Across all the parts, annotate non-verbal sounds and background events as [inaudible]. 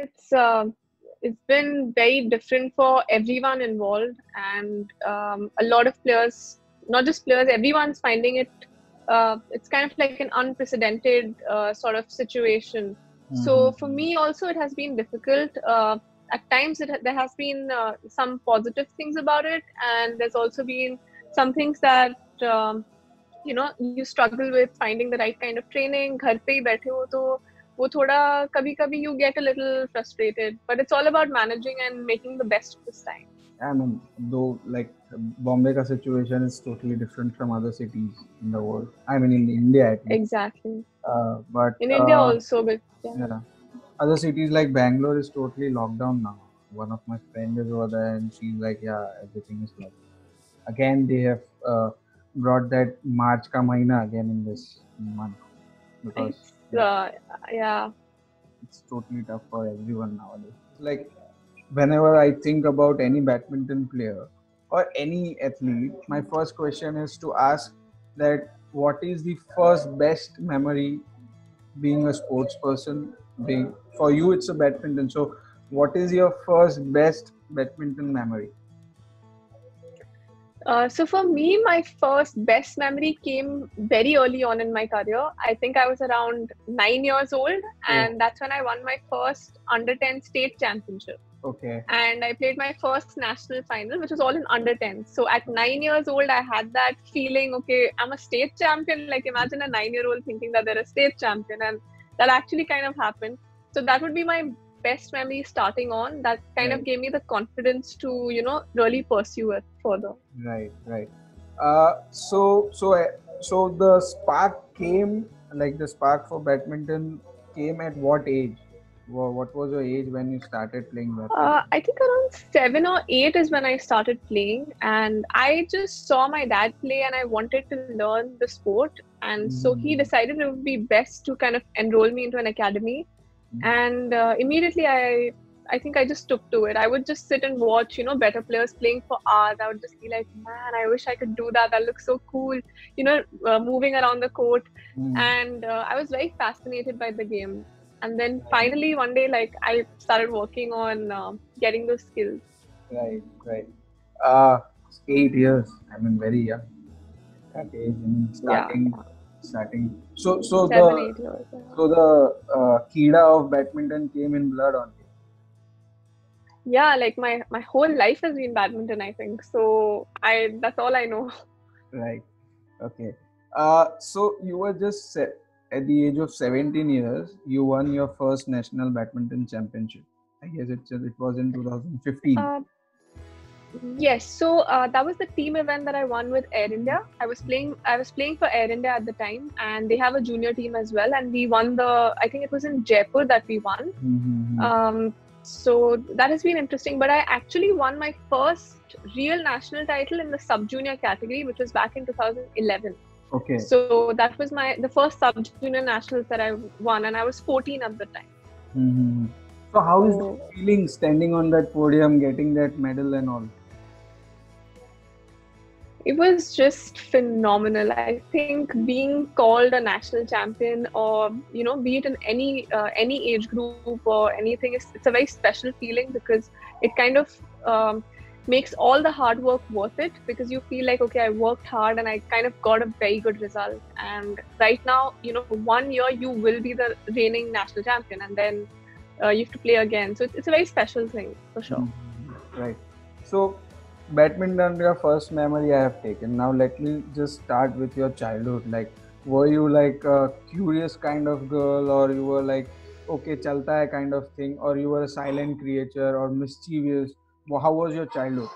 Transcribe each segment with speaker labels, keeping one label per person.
Speaker 1: it's uh, it's been very different for everyone involved, and um, a lot of players, not just players, everyone's finding it. Uh, it's kind of like an unprecedented uh, sort of situation. Mm-hmm. So for me, also, it has been difficult. Uh, at times, it, there has been uh, some positive things about it, and there's also been some things that um, you know you struggle with finding the right kind of training. घर पे ही बैठे हो तो वो थोड़ा कभी कभी you get a little frustrated but it's all about managing and making the best of this time
Speaker 2: I mean, though, like Bombay ka situation is totally different from other cities in the world. I mean, in India at
Speaker 1: least. Exactly.
Speaker 2: Uh, but
Speaker 1: in uh, India also, but
Speaker 2: yeah. yeah. Other cities like Bangalore is totally locked down now. One of my friends is over there, and she's like, "Yeah, everything is locked." Again, they have uh, brought that March ka mahina again in this month
Speaker 1: because uh, yeah.
Speaker 2: It's totally tough for everyone nowadays. Like whenever i think about any badminton player or any athlete my first question is to ask that what is the first best memory being a sports person being? For you it's a badminton. So what is your first best badminton memory
Speaker 1: uh, so for me, my first best memory came very early on in my career. I think I was around nine years old, and that's when I won my first under 10 state championship.
Speaker 2: Okay.
Speaker 1: And I played my first national final, which was all in under 10. So at nine years old, I had that feeling, okay, I'm a state champion. Like imagine a nine year old thinking that they're a state champion, and that actually kind of happened. So that would be my best memory starting on that kind right. of gave me the confidence to you know really pursue it further
Speaker 2: right right uh, so so uh, so the spark came like the spark for badminton came at what age what was your age when you started playing badminton?
Speaker 1: Uh, I think around seven or eight is when I started playing, and I just saw my dad play, and I wanted to learn the sport, and mm. so he hmm. decided it would be best to kind of enroll me into an academy and uh, immediately i i think i just took to it. I would just sit and watch you know better players playing for hours. I would just be like man i wish i could do that. That looks so cool you know uh, moving around the court. Mm. and uh, i was very fascinated by the game. And then finally one day like i started working on uh, getting those skills.
Speaker 2: Right right. Uh eight years. I mean very young. That age I mean, starting yeah starting. So so Seven, the years, yeah. so the uh, kida of badminton came in blood on you.
Speaker 1: Yeah, like my my whole life has been badminton. I think so. I that's all I know.
Speaker 2: Right. Okay. Uh, so you were just set, at the age of 17 years. You won your first national badminton championship. I guess it it was in 2015. Uh,
Speaker 1: Yes, so uh, that was the team event that I won with Air India. I was playing. I was playing for Air India at the time, and they have a junior team as well. And we won the. I think it was in Jaipur that we won. Mm-hmm. Um, so that has been interesting. But I actually won my first real national title in the sub junior category, which was back in 2011.
Speaker 2: Okay.
Speaker 1: So that was my the first sub junior nationals that I won, and I was 14 at the time.
Speaker 2: Mm-hmm. So how is the feeling standing on that podium, getting that medal and all?
Speaker 1: It was just phenomenal. I think being called a national champion or you know be it in any uh, any age group or anything it's, it's a very special feeling because it kind of um, makes all the hard work worth it because you feel like okay i worked hard and i kind of got a very good result. And right now you know one year you will be the reigning national champion and then uh, you have to play again. So it's, it's a very special thing for sure.
Speaker 2: Mm-hmm. right. So badminton your first memory i have taken. Now let me just start with your childhood. Like were you like a curious kind of girl or you were like okay chalta hai kind of thing or you were a silent creature or mischievous? How was your childhood?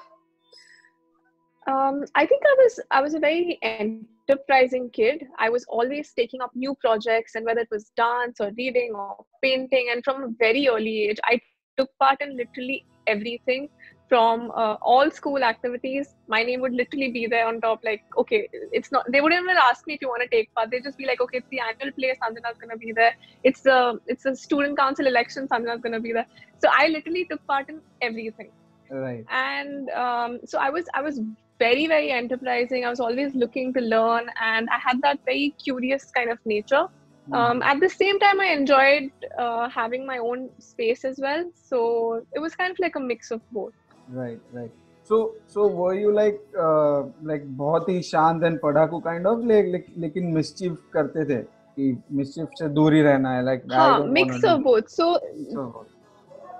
Speaker 1: Um, I think I was I was a very enterprising kid. I was always taking up new projects, and whether it was dance or reading or painting, and from a very early age, I took part in literally everything from uh, all school activities my name would literally be there on top like okay it's not they wouldn't even ask me if you want to take part. They just be like okay it's the annual play sanjana's going to be there. It's the it's a student council election sanjana's going to be there. So i literally took part in everything.
Speaker 2: Right.
Speaker 1: And um, so i was i was very very enterprising. I was always looking to learn and i had that very curious kind of nature. Um, at the same time, I enjoyed uh, having my own space as well. So it was kind of like a mix of both.
Speaker 2: Right, right. So, so were you like uh, like बहुत ही शांत and पढ़ाकू kind of like, like लेकिन mischief करते थे कि mischief से दूर ही रहना है like
Speaker 1: हाँ mix of both.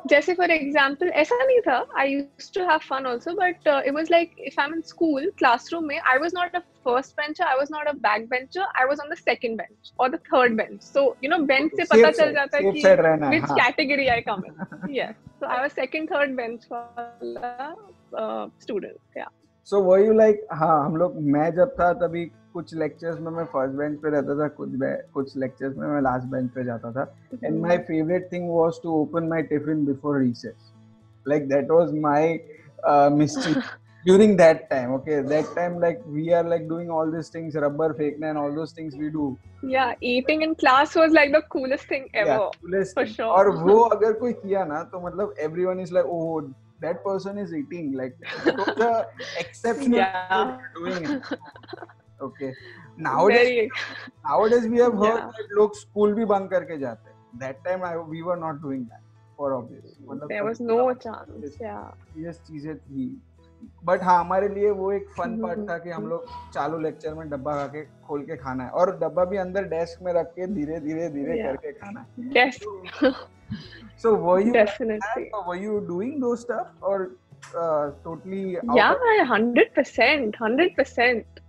Speaker 1: जैसे फॉर एग्ज़ाम्पल ऐसा नहीं था. I use to have fun also but it was like if I am in school classroom में I was not a first bencher I was not a back bencher I was on the second bench और the third bench so you know bench से पता चल जाता है कि which category I come yes so I was second third bench for students या
Speaker 2: so were you like हाँ हम लोग मैं जब था तभी कुछ लेक्चर्स में मैं फ़र्स्ट बेंच पे रहता था कुछ कुछ लेक्चर्स में मैं लास्ट बेंच पे जाता था। And my favourite thing was to open my tiffin before recess like that was my mistake during that time okay that time like we are like doing all this things rubber फेंकना and all those things we do
Speaker 1: या eating in class was like the coolest thing ever for sure
Speaker 2: और वो [laughs] अगर कोई किया ना तो मतलब everyone is like oh that person is eating like [laughs] the exceptional yeah. doing. it. [laughs] Okay nowadays nowadays we have heard लोग school भी बंद करके जाते हैं। That time I we were not doing that for obvious
Speaker 1: मतलब there was no chance
Speaker 2: या yes चीज़ें थी। बट हाँ हमारे लिए वो एक फन पार्ट था कि हम लोग चालू लेक्चर में डब्बा खा खोल के खाना है। और डब्बा भी अंदर डेस्क में रख के धीरे धीरे धीरे करके खाना
Speaker 1: है।
Speaker 2: सो वो यू वो यू डूइंग दो स्टफ़ और टोटली या hundred
Speaker 1: percent hundred percent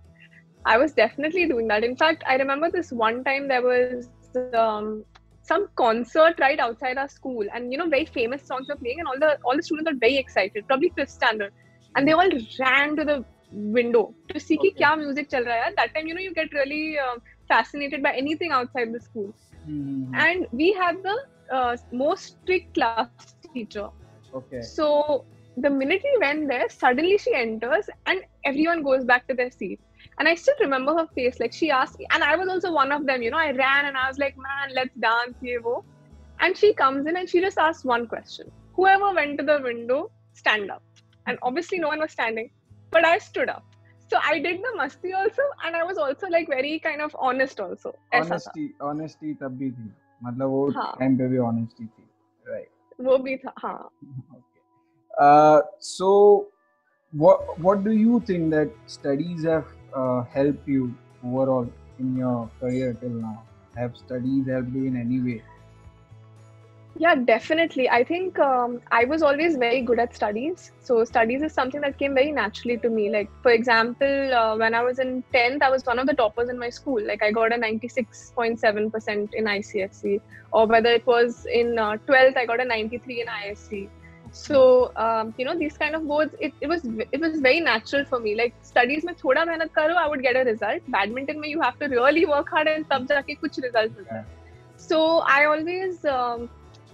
Speaker 1: I was definitely doing that. In fact, I remember this one time there was um, some concert right outside our school, and you know, very famous songs were playing, and all the all the students were very excited, probably fifth standard, and they all ran to the window to see okay. kya music chal raha hai. That time, you know, you get really uh, fascinated by anything outside the school. Mm-hmm. And we had the uh, most strict class teacher.
Speaker 2: Okay.
Speaker 1: So the minute we went there, suddenly she enters and everyone goes back to their seat. And I still remember her face. Like she asked me, and I was also one of them. You know, I ran and I was like, "Man, let's dance, ye wo." And she comes in and she just asks one question: Whoever went to the window, stand up. And obviously, no one was standing, but I stood up. So I did the masti also, and I was also like very kind of honest also.
Speaker 2: Honesty, honesty तब भी थी. मतलब वो time पे भी honesty थी. Right.
Speaker 1: वो भी था हाँ.
Speaker 2: Okay. Uh, so what what do you think that studies have uh, helped you overall in your career till now? Have studies helped you in any way?
Speaker 1: Yeah, definitely. I think um, I was always very good at studies. So, studies is something that came very naturally to me. Like, for example, uh, when I was in 10th, I was one of the toppers in my school. Like, I got a 96.7% in ICSE. Or whether it was in uh, 12th, I got a 93 in ISC so um, you know these kind of boards it, it was it was very natural for me. Like studies mein thoda mehnat karo i would get a result. Badminton mein you have to really work hard and tab jaake kuch result milta so i always um,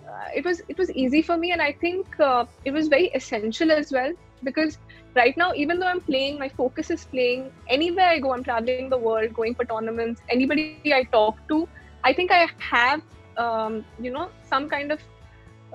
Speaker 1: uh, it was it was easy for me and i think uh, it was very essential as well because right now even though i'm playing my focus is playing anywhere i go i'm traveling the world going for tournaments anybody i talk to i think i have um, you know some kind of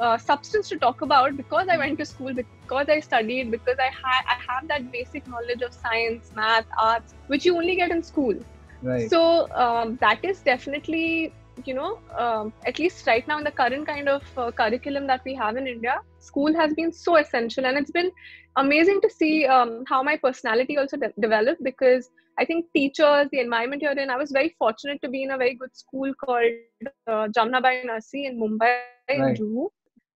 Speaker 1: uh, substance to talk about because I went to school, because I studied, because I, ha- I have that basic knowledge of science, math, arts, which you only get in school.
Speaker 2: Right.
Speaker 1: So um, that is definitely, you know, um, at least right now in the current kind of uh, curriculum that we have in India, school has been so essential, and it's been amazing to see um, how my personality also de- developed because I think teachers, the environment you're in, I was very fortunate to be in a very good school called uh, Jamnabai Narsee in Mumbai, right. in Juhu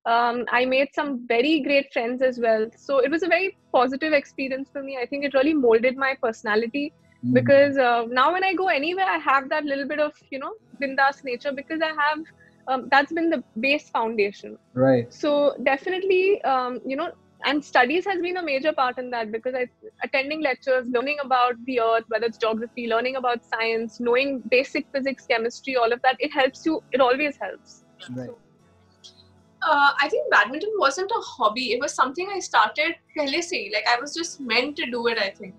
Speaker 1: um, I made some very great friends as well. So it was a very positive experience for me. I think it really molded my personality mm. because uh, now when I go anywhere, I have that little bit of, you know, bindas nature because I have, um, that's been the base foundation.
Speaker 2: Right.
Speaker 1: So definitely, um, you know, and studies has been a major part in that because I attending lectures, learning about the earth, whether it's geography, learning about science, knowing basic physics, chemistry, all of that, it helps you. It always helps.
Speaker 2: Right. So,
Speaker 1: uh, I think badminton wasn't a hobby. It was something I started pehle se. Like I was just meant to do it. I think.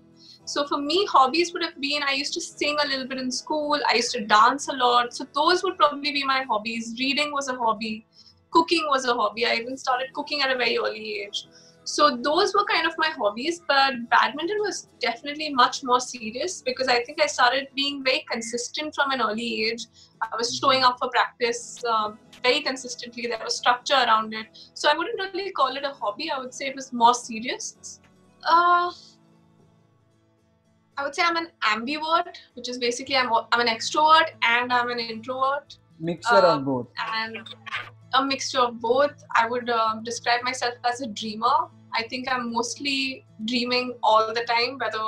Speaker 1: So for me, hobbies would have been I used to sing a little bit in school. I used to dance a lot. So those would probably be my hobbies. Reading was a hobby. Cooking was a hobby. I even started cooking at a very early age. So those were kind of my hobbies, but badminton was definitely much more serious because I think I started being very consistent from an early age. I was showing up for practice uh, very consistently. There was structure around it. So I wouldn't really call it a hobby. I would say it was more serious. Uh, I would say I'm an ambivert, which is basically I'm, I'm an extrovert and I'm an introvert.
Speaker 2: Mixture uh, of both.
Speaker 1: And a mixture of both. I would uh, describe myself as a dreamer. I think I'm mostly dreaming all the time, whether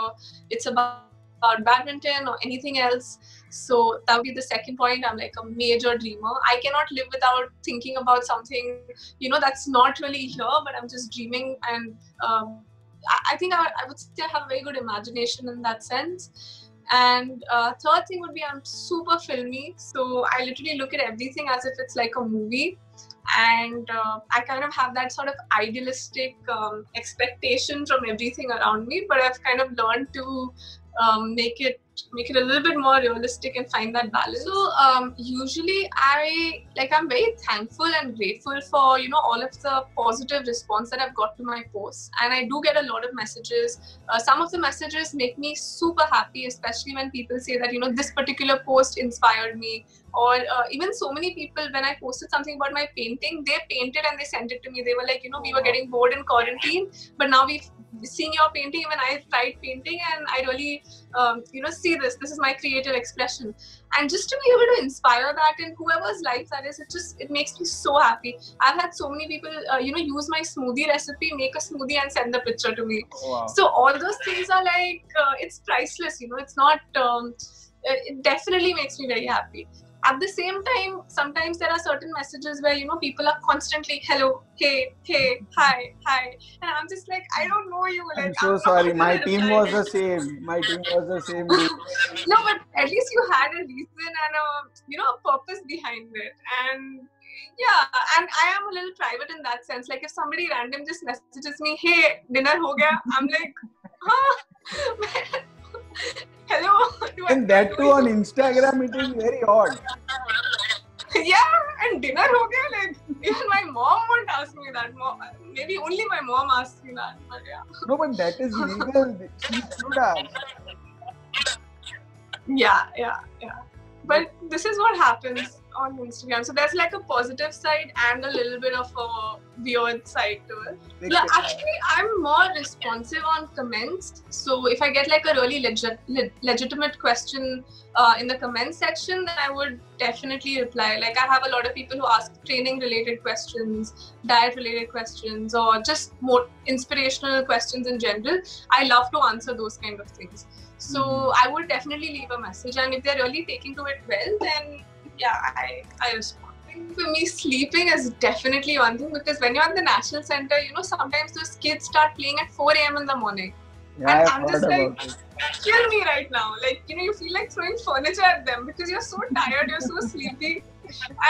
Speaker 1: it's about, about badminton or anything else. So that would be the second point. I'm like a major dreamer. I cannot live without thinking about something, you know, that's not really here, but I'm just dreaming. And um, I think I, I would still have a very good imagination in that sense. And uh, third thing would be I'm super filmy, so I literally look at everything as if it's like a movie, and uh, I kind of have that sort of idealistic um, expectation from everything around me. But I've kind of learned to um, make it make it a little bit more realistic and find that balance. So um, usually I like I'm very thankful and grateful for you know all of the positive response that I've got to my posts, and I do get a lot of messages. Uh, some of the messages make me super happy, especially when people say that you know this particular post inspired me, or uh, even so many people when I posted something about my painting, they painted and they sent it to me. They were like, you know, we were getting bored in quarantine, but now we've seen your painting when I tried painting, and I really um, you know see this this is my creative expression. And just to be able to inspire that in whoever's life that is it just it makes me so happy. I've had so many people uh, you know use my smoothie recipe make a smoothie and send the picture to me. Oh, wow. so all those things are like uh, it's priceless you know it's not um, it definitely makes me very happy at the same time sometimes there are certain messages where you know people are constantly hello hey hey hi hi. And i'm just like i don't know you
Speaker 2: like, i'm so I'm sorry. my team was the [laughs] same. My team was the same
Speaker 1: no but at least you had a reason and a you know a purpose behind it. And yeah and i am a little private in that sense. Like if somebody random just messages me hey dinner ho gaya i'm like [laughs] huh [laughs] Hello.
Speaker 2: And that too on Instagram, it is very odd.
Speaker 1: yeah, and dinner ho gaya, like even my mom won't ask me that. Maybe only my mom asks me that. But yeah.
Speaker 2: No, but that is legal. [laughs] she should ask.
Speaker 1: Yeah, yeah, yeah. But this is what happens on Instagram. So there's like a positive side and a little bit of a weird side to it. Yeah, actually, I'm more responsive on comments. So if I get like a really legit, le- legitimate question uh, in the comment section, then I would definitely reply. Like I have a lot of people who ask training related questions, diet related questions, or just more inspirational questions in general. I love to answer those kind of things. So mm-hmm. I would definitely leave a message, and if they're really taking to it well, then yeah, I, I respond. For me, sleeping is definitely one thing because when you're at the National Center, you know, sometimes those kids start playing at 4 a.m. in the morning.
Speaker 2: Yeah, and I've I'm just like,
Speaker 1: kill me right now. Like, you know, you feel like throwing furniture at them because you're so tired, you're so sleepy.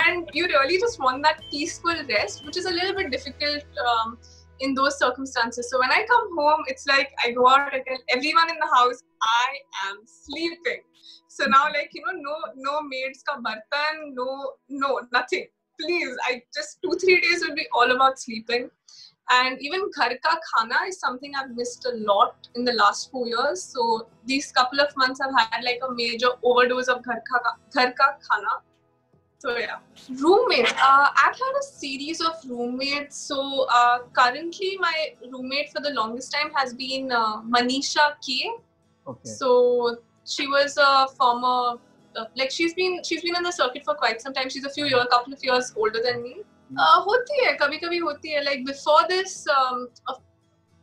Speaker 1: And you really just want that peaceful rest, which is a little bit difficult um, in those circumstances. So when I come home, it's like I go out, I tell everyone in the house, I am sleeping. So now, like you know, no no maids ka bartan, no no nothing. Please, I just two three days will be all about sleeping. And even ghar ka khana is something I've missed a lot in the last four years. So these couple of months I've had like a major overdose of ghar ka, ghar ka khana. So yeah, roommates. Uh, I've had a series of roommates. So uh, currently, my roommate for the longest time has been uh, Manisha K. Okay. So she was a former uh, like she's been she's been in the circuit for quite some time. She's a few years, a couple of years older than me. Hmm. Uh, होती है कभी कभी होती है like before this um, uh,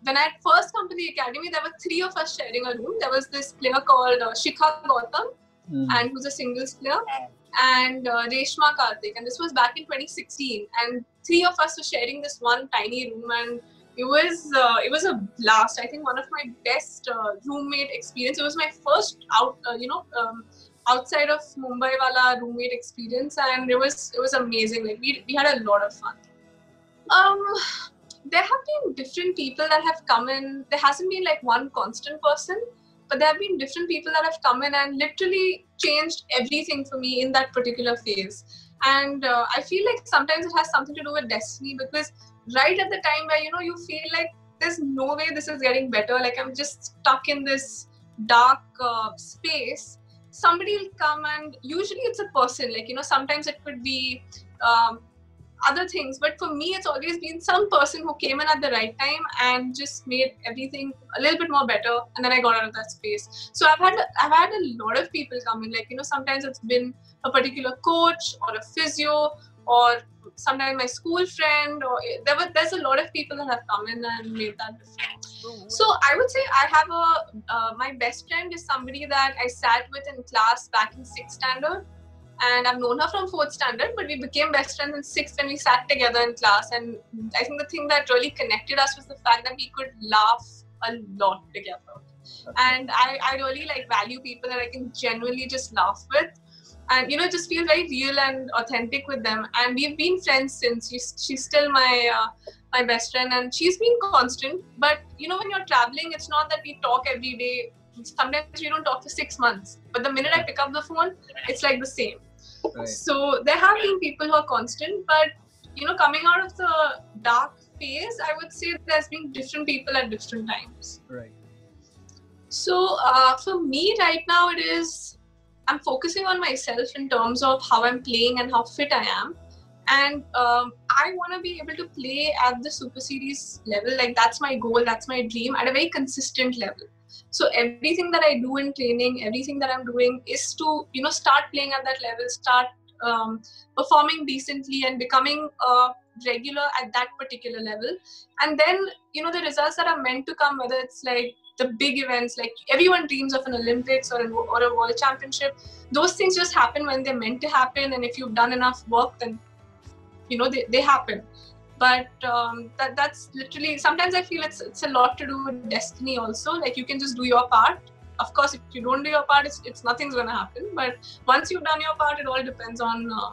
Speaker 1: when I first come to the academy there were three of us sharing a room. There was this player called uh, Shikha Gautam mm. and who's a singles player and uh, Reshma Karthik and this was back in 2016 and three of us were sharing this one tiny room and it was uh, it was a blast. I think one of my best uh, roommate experience. It was my first out, uh, you know, um, outside of Mumbai wala roommate experience, and it was it was amazing. Like we we had a lot of fun. Um, there have been different people that have come in. There hasn't been like one constant person, but there have been different people that have come in and literally changed everything for me in that particular phase. And uh, I feel like sometimes it has something to do with destiny because right at the time where you know you feel like there's no way this is getting better. Like I'm just stuck in this dark uh, space. Somebody will come and usually it's a person. Like you know, sometimes it could be um, other things, but for me, it's always been some person who came in at the right time and just made everything a little bit more better. And then I got out of that space. So I've had I've had a lot of people come in. Like you know, sometimes it's been a particular coach or a physio or sometimes my school friend or there were there's a lot of people that have come in and made that difference. So i would say i have a uh, my best friend is somebody that i sat with in class back in sixth standard. And i've known her from fourth standard but we became best friends in sixth when we sat together in class. And i think the thing that really connected us was the fact that we could laugh a lot together. And I, I really like value people that i can genuinely just laugh with and you know just feel very real and authentic with them. And we've been friends since. She's, she's still my uh, my best friend and she's been constant. But you know when you're traveling it's not that we talk every day. Sometimes we don't talk for six months. But the minute i pick up the phone it's like the same. Right. so there have been people who are constant but you know coming out of the dark phase i would say there's been different people at different times.
Speaker 2: Right.
Speaker 1: So uh, for me right now it is I'm focusing on myself in terms of how I'm playing and how fit I am. And um, I want to be able to play at the Super Series level. Like, that's my goal, that's my dream at a very consistent level. So, everything that I do in training, everything that I'm doing is to, you know, start playing at that level, start um, performing decently and becoming a regular at that particular level. And then, you know, the results that are meant to come, whether it's like the big events like everyone dreams of an olympics or, or a world championship. Those things just happen when they're meant to happen and if you've done enough work then you know they, they happen. But um, that that's literally sometimes i feel it's it's a lot to do with destiny also. Like you can just do your part. Of course if you don't do your part it's, it's nothing's going to happen. But once you've done your part it all depends on uh,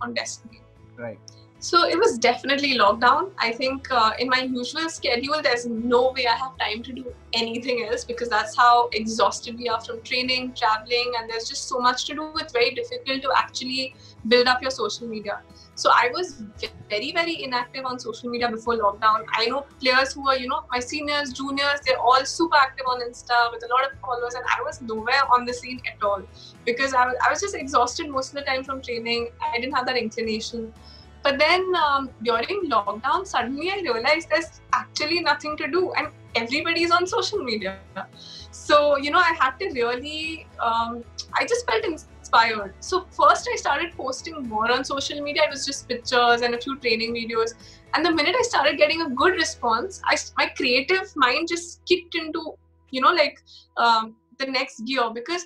Speaker 1: on destiny.
Speaker 2: Right
Speaker 1: so it was definitely lockdown. I think uh, in my usual schedule, there's no way I have time to do anything else because that's how exhausted we are from training, traveling, and there's just so much to do. It's very difficult to actually build up your social media. So I was very, very inactive on social media before lockdown. I know players who are, you know, my seniors, juniors, they're all super active on Insta with a lot of followers, and I was nowhere on the scene at all because I was, I was just exhausted most of the time from training. I didn't have that inclination. But then um, during lockdown, suddenly I realized there's actually nothing to do, and everybody's on social media. So, you know, I had to really, um, I just felt inspired. So, first I started posting more on social media. It was just pictures and a few training videos. And the minute I started getting a good response, I, my creative mind just kicked into, you know, like um, the next gear because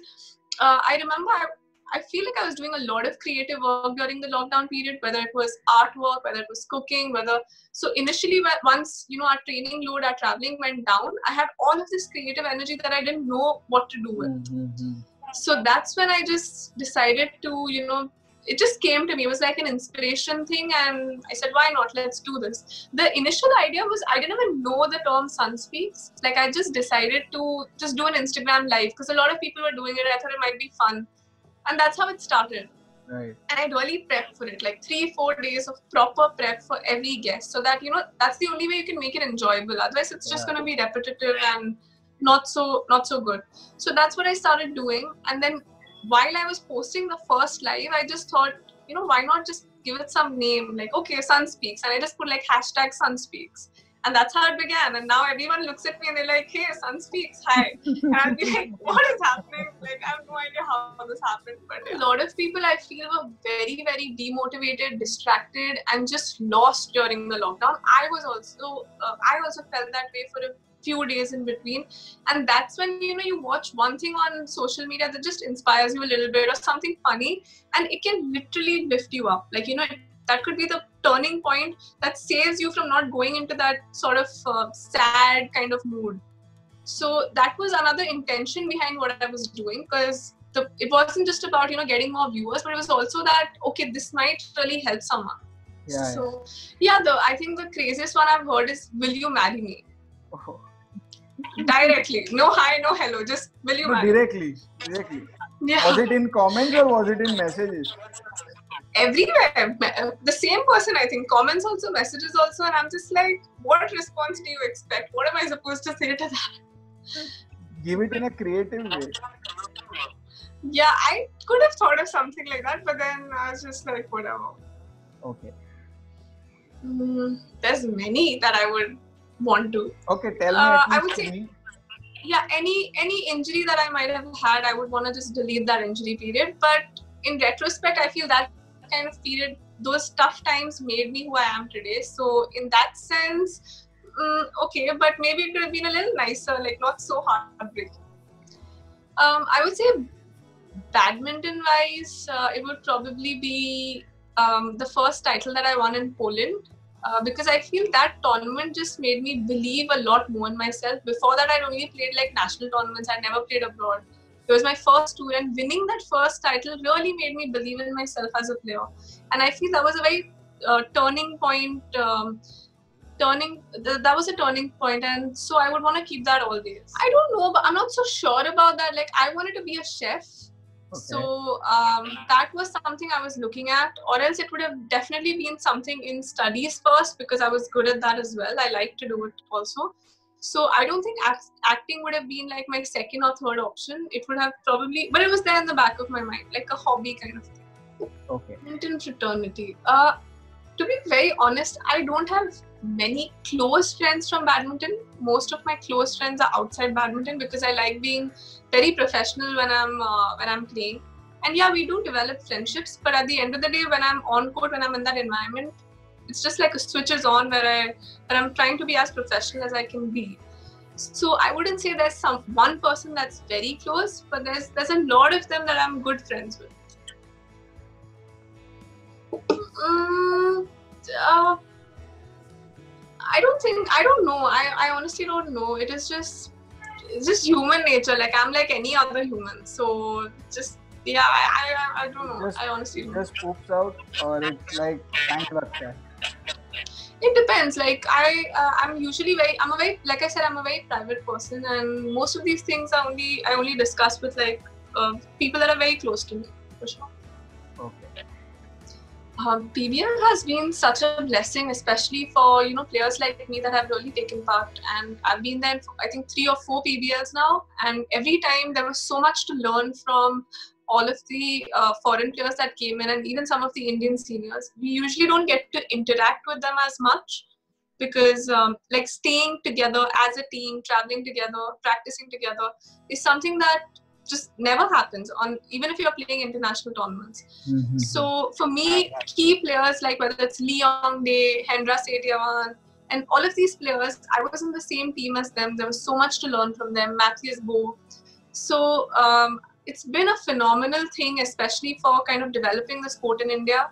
Speaker 1: uh, I remember I, I feel like I was doing a lot of creative work during the lockdown period, whether it was artwork, whether it was cooking, whether so initially once you know our training load, our traveling went down, I had all of this creative energy that I didn't know what to do with. Mm-hmm. So that's when I just decided to, you know, it just came to me. It was like an inspiration thing, and I said, why not? Let's do this. The initial idea was I didn't even know the term SanjSpeaks. Like I just decided to just do an Instagram live because a lot of people were doing it. I thought it might be fun and that's how it started.
Speaker 2: Right.
Speaker 1: And i really prep for it like three four days of proper prep for every guest so that you know that's the only way you can make it enjoyable. Otherwise it's just going to be repetitive and not so not so good. So that's what i started doing. And then while i was posting the first live i just thought you know why not just give it some name like okay SanjSpeaks and i just put like hashtag SanjSpeaks and that's how it began. And now everyone looks at me and they're like, hey, SanjSpeaks, hi. And I'll be like, what is happening? Like, I have no idea how this happened. But a lot of people I feel were very, very demotivated, distracted, and just lost during the lockdown. I was also, uh, I also felt that way for a few days in between and that's when you know you watch one thing on social media that just inspires you a little bit or something funny and it can literally lift you up like you know that could be the turning point that saves you from not going into that sort of uh, sad kind of mood. So that was another intention behind what i was doing because it wasn't just about you know getting more viewers but it was also that okay this might really help someone.
Speaker 2: Yeah,
Speaker 1: so yeah the i think the craziest one i've heard is will you marry me? Oh. directly. No hi no hello just will you
Speaker 2: no,
Speaker 1: marry
Speaker 2: directly directly.
Speaker 1: Yeah.
Speaker 2: was it in comments or was it in messages
Speaker 1: everywhere. The same person, I think, comments also, messages also, and I'm just like, what response do you expect? What am I supposed to say to that?
Speaker 2: Give it in a creative way.
Speaker 1: Yeah, I could have thought of something like that, but then I was just like, whatever.
Speaker 2: Okay.
Speaker 1: Mm, there's many that I would want to.
Speaker 2: Okay, tell me.
Speaker 1: Uh, I would say-
Speaker 2: three.
Speaker 1: yeah any any injury that i might have had i would want to just delete that injury period but in retrospect i feel that kind of period those tough times made me who i am today so in that sense mm, okay but maybe it could have been a little nicer like not so heartbreaking um, i would say badminton wise uh, it would probably be um, the first title that i won in poland uh, because I feel that tournament just made me believe a lot more in myself. Before that, I'd only played like national tournaments. I never played abroad. It was my first tour, and winning that first title really made me believe in myself as a player. And I feel that was a very uh, turning point. Um, turning th- that was a turning point, and so I would want to keep that always. I don't know, but I'm not so sure about that. Like I wanted to be a chef, so um, that was something I was looking at, or else it would have definitely been something in studies first because I was good at that as well. I like to do it also. So I don't think act- acting would have been like my second or third option. It would have probably, but it was there in the back of my mind, like a hobby kind of thing.
Speaker 2: Okay.
Speaker 1: Badminton fraternity. Uh, to be very honest, I don't have many close friends from badminton. Most of my close friends are outside badminton because I like being very professional when I'm uh, when I'm playing. And yeah, we do develop friendships, but at the end of the day, when I'm on court, when I'm in that environment, it's just like a switch is on where I where I'm trying to be as professional as I can be. So I wouldn't say there's some one person that's very close, but there's there's a lot of them that I'm good friends with. Mm, uh, I don't think I don't know. I, I honestly don't know. It is just it's just human nature. Like I'm like any other human. So just yeah, I I, I don't know.
Speaker 2: Just,
Speaker 1: I honestly don't.
Speaker 2: Just pops out or it's like tank that.
Speaker 1: It depends. Like I uh, I'm usually very I'm a very like I said I'm a very private person and most of these things are only I only discuss with like uh, people that are very close to me for sure.
Speaker 2: Okay.
Speaker 1: um, PBL has been such a blessing, especially for you know players like me that have really taken part. And I've been there, for, I think three or four PBLs now, and every time there was so much to learn from all of the uh, foreign players that came in, and even some of the Indian seniors. We usually don't get to interact with them as much because um, like staying together as a team, traveling together, practicing together is something that just never happens on even if you're playing international tournaments.
Speaker 2: Mhm.
Speaker 1: So for me, key players like whether it's Lee Yong Dae, Hendra Setiawan, and all of these players, I was in the same team as them. There was so much to learn from them. Mathias Boe. So um, it's been a phenomenal thing, especially for kind of developing the sport in India,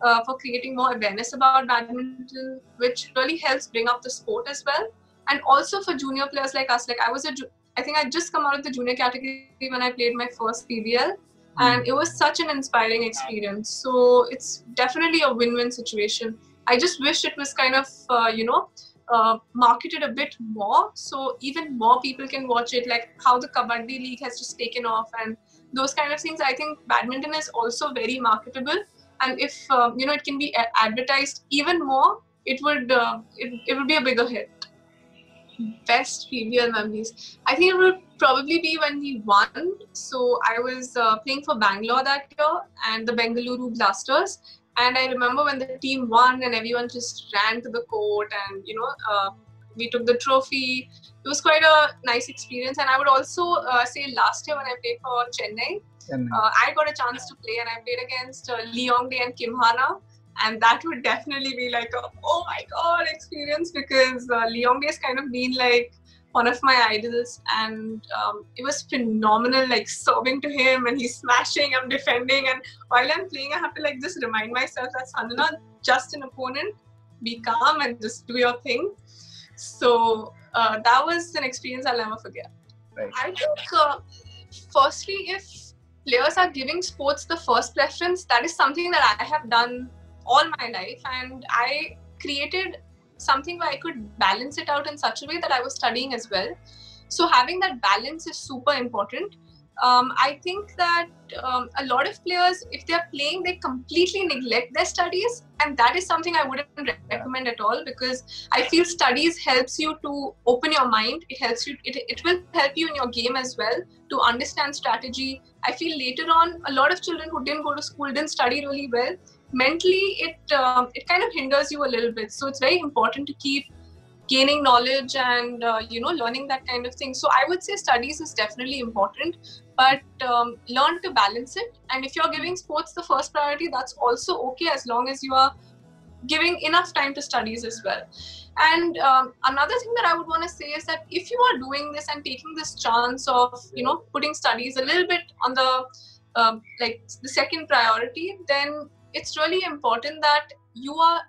Speaker 1: uh, for creating more awareness about badminton, which really helps bring up the sport as well. And also for junior players like us, like I was a, I think I just come out of the junior category when I played my first PBL and it was such an inspiring experience. So it's definitely a win-win situation. I just wish it was kind of uh, you know uh, marketed a bit more so even more people can watch it like how the kabaddi league has just taken off and those kind of things i think badminton is also very marketable and if um, you know it can be advertised even more it would uh, it, it would be a bigger hit best PBL memories. I think it would probably be when we won. So I was uh, playing for Bangalore that year and the Bengaluru Blasters. And I remember when the team won and everyone just ran to the court and, you know, uh, we took the trophy. It was quite a nice experience. And I would also uh, say last year when I played for Chennai,
Speaker 2: Chennai.
Speaker 1: uh, I got a chance to play and I played against uh, Lee Yong Dae and Kim Hana. And that would definitely be like a oh my god experience because uh, Lee Yong Dae has kind of been like one of my idols and um, it was phenomenal like serving to him and he's smashing i'm defending and while i'm playing i have to like just remind myself that sanjana just an opponent. Be calm and just do your thing. So uh, that was an experience i'll never forget.
Speaker 2: Right.
Speaker 1: i think uh, firstly if players are giving sports the first preference that is something that i have done all my life and i created something where I could balance it out in such a way that I was studying as well. So having that balance is super important. um, I think that um, a lot of players, if they're playing, they completely neglect their studies, and that is something I wouldn't recommend at all because I feel studies helps you to open your mind. It helps you. It, it will help you in your game as well to understand strategy. I feel later on, a lot of children who didn't go to school didn't study really well. Mentally, it um, it kind of hinders you a little bit. So it's very important to keep gaining knowledge and uh, you know learning that kind of thing. So i would say studies is definitely important but um, learn to balance it. And if you're giving sports the first priority that's also okay as long as you are giving enough time to studies as well. And um, another thing that i would want to say is that if you are doing this and taking this chance of you know putting studies a little bit on the um, like the second priority then it's really important that you are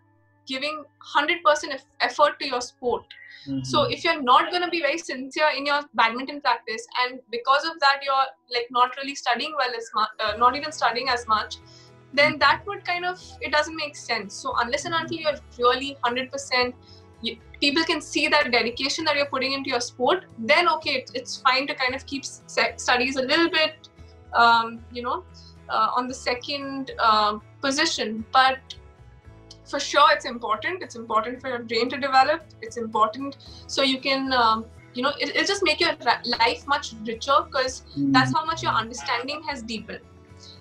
Speaker 1: giving 100% effort to your sport. Mm-hmm. so if you're not going to be very sincere in your badminton practice and because of that you're like not really studying well as much uh, not even studying as much then that would kind of it doesn't make sense. So unless and until you're really 100% you, people can see that dedication that you're putting into your sport then okay it, it's fine to kind of keep studies a little bit um, you know uh, on the second uh, position. But for sure it's important. It's important for your brain to develop. It's important so you can um, you know it, will just make your life much richer because mm. that's how much your understanding has deepened.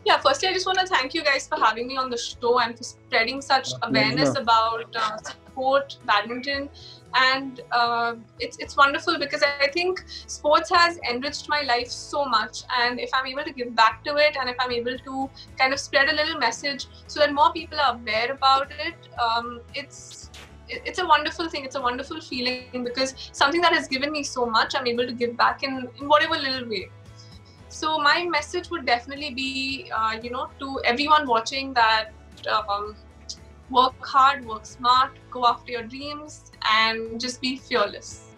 Speaker 1: Yeah firstly i just want to thank you guys for having me on the show and for spreading such awareness about uh, sport badminton and uh, it's it's wonderful because I think sports has enriched my life so much. And if I'm able to give back to it, and if I'm able to kind of spread a little message so that more people are aware about it, um, it's it's a wonderful thing. It's a wonderful feeling because something that has given me so much, I'm able to give back in in whatever little way. So my message would definitely be, uh, you know, to everyone watching that. Um, work hard, work smart, go after your dreams, and just be fearless.